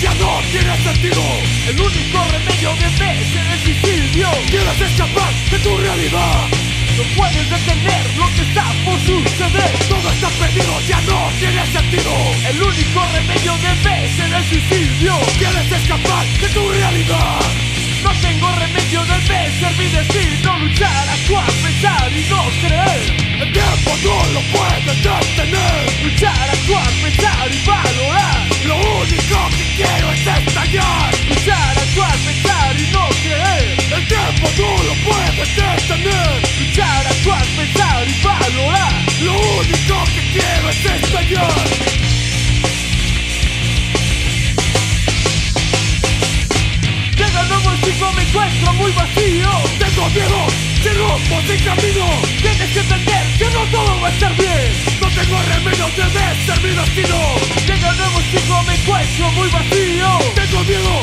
ya no tiene sentido. El único remedio de vez es el suicidio. Quieres escapar de tu realidad. No puedes detener lo que está por suceder. Todo está perdido, ya no tiene sentido. El único remedio de vez es el suicidio. Quieres escapar de tu realidad. No tengo remedio de vez, es mi destino. Encuentro muy vacío. Tengo miedo, si rompo sin camino. Tienes que entender que no todo va a estar bien. No tengo remedio, debe ser mi destino Llega el nuevo ciclo, me encuentro muy vacío. Tengo miedo,